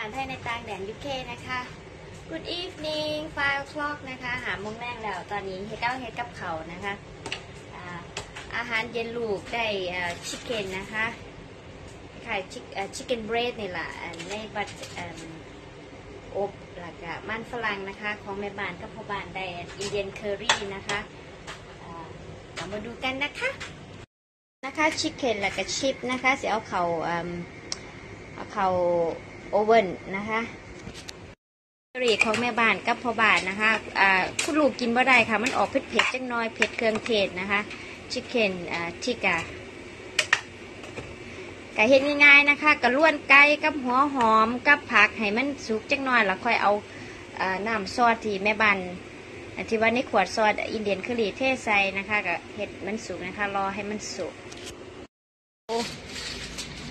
บ้านไทยในต่างแดน UK นะคะ Good evening five o'clock นะคะ ห้าโมงแลงแล้วตอนนี้เฮากะเฮ็ดกับข้าวนะคะอาหารเย็นลูกได้ chicken นะคะขาย chicken breast นี่แหละในบัตอบแล้วก็มันฝรั่งนะคะ ของแม่บ้านกับพ่อบ้านได้ Indian curry นะคะเรามาดูกันนะคะนะคะ chicken แล้วก็ชิปนะคะเสียเอาเขาเอาเขา oven นะคะเรีของแม่บ้านกับพ่อบ้านนะคะอ่าคุณลูกกินบ่ได้ค่ะ มันออกเผ็ดเผ็ดๆจังน้อยเผ็ดเครื่องเทศนะคะ chicken อ่า tikka ไก่เฮ็ดง่ายๆนะคะกระล้วนไก่กับหัวหอมกับผักให้มันสุกจังน้อยแล้วค่อยเอาน้ำซอสที่แม่บ้านอันที่ว่าในขวดซอส Indian curry เทใส่นะคะกับเห็ดมันสุกนะคะ รอให้มันสุก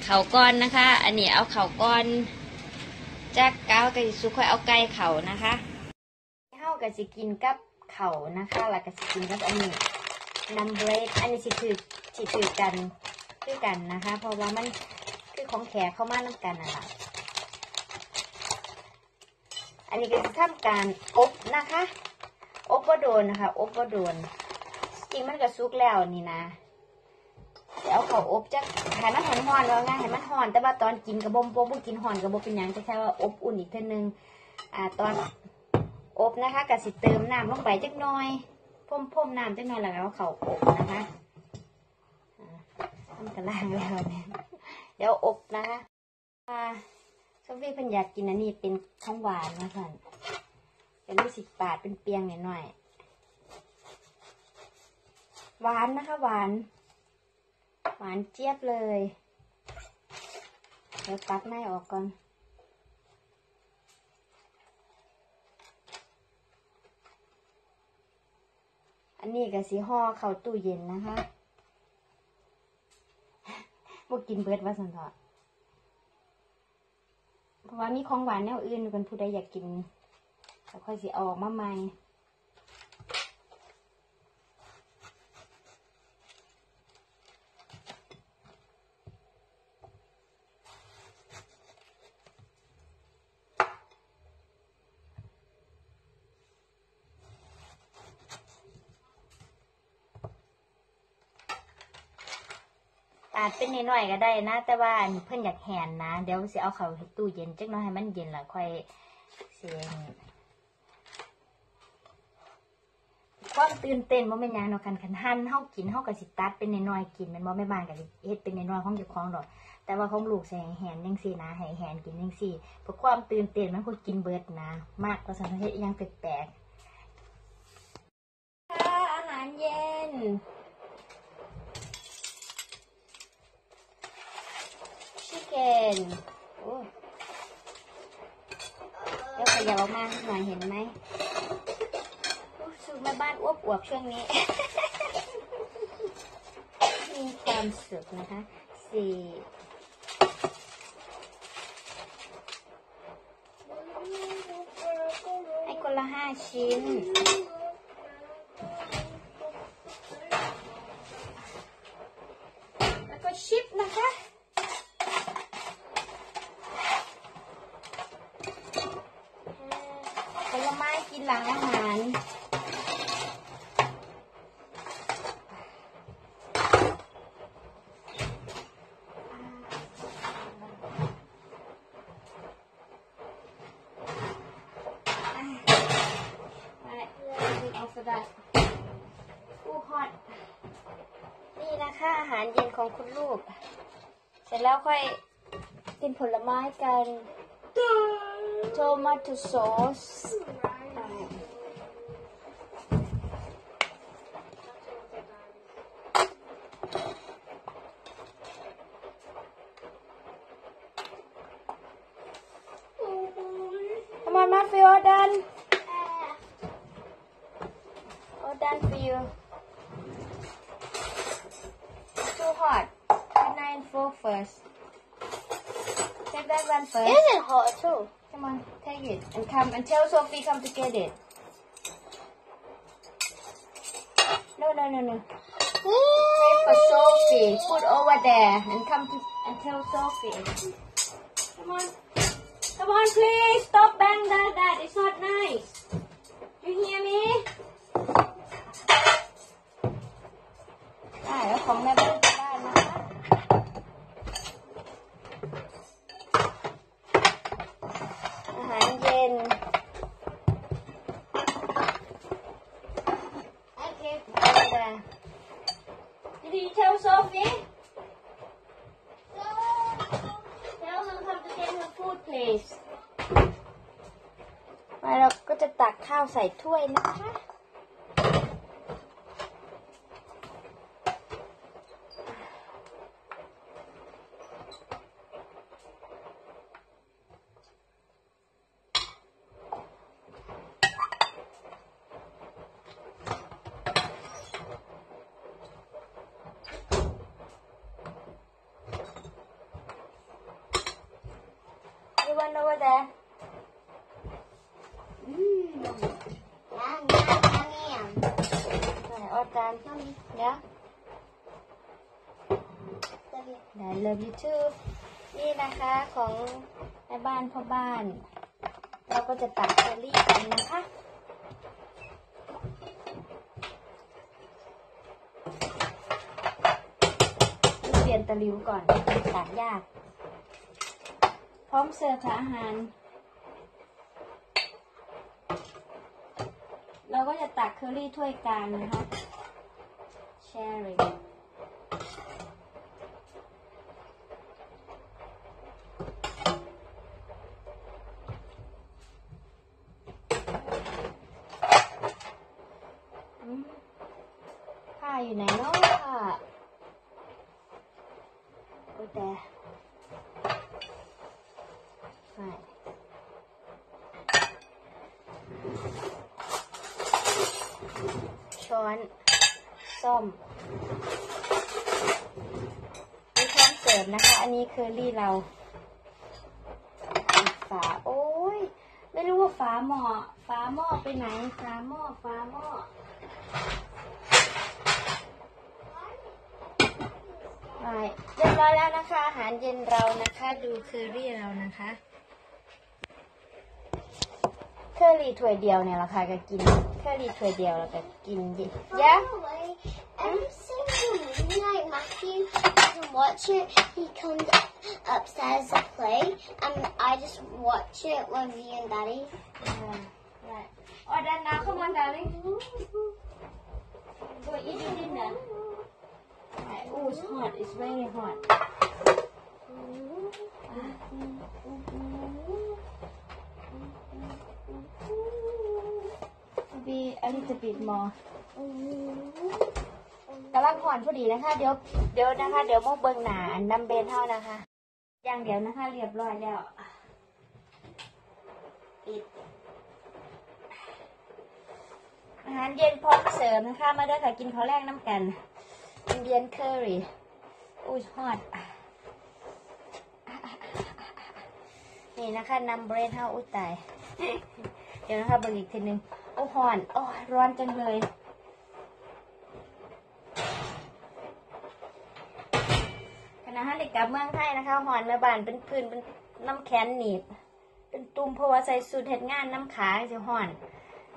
เขาก้อนนะคะ อันนี้เอาเขาก้อน จากเก้าวกับสุกค่อยเอาไก่เขานะคะเ้ากับสิกินกับเขานะคะแล้วก็สิกินกับอันนี้นัมเบรดอันนี้สิคือสิคือกันคือกันนะคะ เพราะว่ามันคือของแขกเข้ามาน้ำกันนะคะอันนี้ก็จะทำการอบนะคะ อบว่าโดนนะคะ อบว่าโดน จริงมันก็สุกแล้วนี่นะ เดี๋ยวเอาเขาอบจะให้มันหอนหอนแล้วไงให้มันหอน แต่ว่าตอนกินกระบมบ่บ่กินหอนกระบมเป็นยังจะแค่ว่าอบอุ่นอีกเท่านึงอ่าตอนอบนะคะก็สิเติมน้ำลงไปจักหน่อยพ่มพ่มน้ำจักหน่อยแล้วเอาเขาอบนะคะอ่ามันกระล่างแล้วเนี่ยเดี๋ยวอบนะคะอ่าโซฟี่เพิ่นอยากกินอันนี้เป็นของหวานนะคะเป็นลูกสิบบาทเป็นเปียงหน่อยๆหวานนะคะหวาน หวานเจี๊ยบเลย เดี๋ยวตัดไม่ออกก่อน อันนี้ก็สีห่อเข้าตู้เย็นนะคะบกินเบิดว่าสันทอเพราะว่ามีของหวานแนวอื่นกันผู้ใดอยากกินแล้วค่อยสิออกมาใหม่ ตัดเป็นน้อยๆก็ได้นะ แต่ว่าอันเพิ่นอยากแหนนะ เดี๋ยวสิเอาเข้าตู้เย็นจักหน่อยให้มันเย็นแล้วค่อยเสียงความตื่นเต้นบ่แม่นหยังเนาะคันคันหั่นเฮากินเฮาก็สิตัดเป็นน้อยๆกินแม่นบ่แม่บ้านก็สิเฮ็ดเป็นน้อยๆของเจ้าของดอก แต่ว่าของลูกใส่แหนจังซี่นะให้แหนกินจังซี่เพื่อความตื่นเต้นมันคนกินเบิดนะ มากกว่าสันเฮ็ดอีหยังแปลกๆอาหารเย็น ชิคเก้นโอ้เดี๋ยวขยับออกมาหน่อยเห็นไหมสูแม่บ้านอ้วบอวบช่วงนี้ มีความสุขนะคะสี่ให้คนละห้าชิ้นแล้วก็ชิปนะคะผลไม้กินหลังอาหาร Alright, everything else for that. อู้ฮอตนี่นะคะอาหารเย็น ของคุณลูก เสร็จแล้วค่อยกินผลไม้กัน tomato sauce ทำไมมาฟิโอดัน all done for you too and full first. Take that one first. This is hot at all. come on take it. And come and tell Sophie come to get it. No no no no. Wait for Sophie. Put over there and come to and tell Sophie. Come on. Come on please. Stop bang that. That it's not nice did you tell Sophie tell her come to get her food please มาเราก็จะตักข้าวใส่ถ้วยนะคะ You want over there? Mmm. Yum, yum, yum, yum. ไหนเอาจานเดี๋ยว Love you. ไหน love you too นี่นะคะของแม่บ้านพ่อบ้าน เราก็จะตักเชอรี่กันนะคะเปลี่ยนตะหลิวก่อนตักยาก พร้อมเสิร์ฟอาหาร เราก็จะตักเคอรี่ถ้วยกลางนะคะ sharing อืมผ้าอยู่ไหนเนาะผ้าโอ้แต่ ไม่ช้อนส้มมีช้อนเสร์ฟนะคะ อันนี้เคอรี่เราฝาโอ้ย ไม่รู้ว่าฝาหม้อฝาหม้อไปไหนฝาหม้อฝาหม้อไปเรียบร้อยแล้วนะคะ อาหารเย็นเรานะคะ ดูเคอรี่เรานะคะ เคอรี่ถ้วยเดียวเนี่ยราคาก็กิน เคอรี่ถ้วยเดียวแล้วก็กินดิยะ By the way, every single night Matthew doesn't watch it. He comes upstairs to play, and I just watch it with me and Daddy. Right. Oh, then now come on, darling. Go eat your dinner. Right. Oh, it's hot. It's very hot. Maybe a little bit more. กำลังผ่อนพอดีนะคะ เดี๋ยว เดี๋ยวนะคะ เดี๋ยวมกเบิงหนาอันน้ำเบนเท่านะคะ อย่างเดียวนะคะ เรียบร้อยแล้ว ปิด อาหารเย็นพร้อมเสริมนะคะ มาเด้อค่ะ กินข้าวแรกน้ำกันอินเดียนเคอรี่อุ้ยฮอตนี่นะคะนำเบรดเฮาอุ้ยตาย เดี๋ยวนะคะเบิกทีหนึงโอ้ฮอนโอ้ร้อนจังเลยคณะฮันเด็กกลับเมืองไทยนะคะหอนแม่บ้านเป็นพื้นเป็นน้ำแข็งหนีบ เป็นตุ่มเพราะว่าใส่สูทเฮ็ดงานน้ำขาจะหอน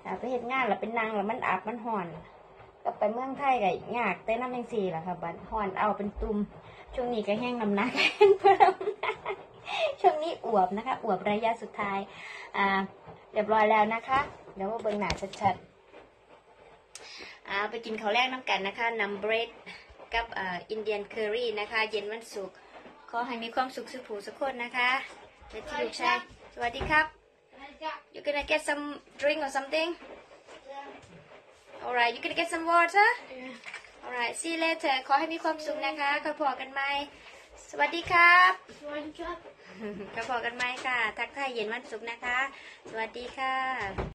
อ่าไปเฮ็ดงานแล้วเป็นนางแล้วมันอับมันหอนกลับไปเมืองไทยก็ยากแต่น้ำยังสีแหละค่ะบัดหอนเอาเป็นตุ่มช่วงนี้ก็แห้งน้ำหนักแห้งเพิ่มช่วงนี้อวบนะคะ อวบระยะสุดท้ายอ่า เรียบร้อยแล้วนะคะ เดี๋ยวมาเบิ่งหน้าชัดๆอ่าไปกินข้าวแรกน้ำกันนะคะนำเบรดกับอินเดียนเคอรี่นะคะ เย็นวันศุกร์ขอให้มีความสุขสุขผูสุขคนนะคะเด็กที่ลูกชายสวัสดีครับ you gonna get some drink or something alright you gonna get some water alright see you later ขอให้มีความสุขนะคะคอยพอกันไหมสวัสดีครับค่อ ก็พอกันไหมค่ะ ทักทายเย็นวันศุกร์นะคะ สวัสดีค่ะ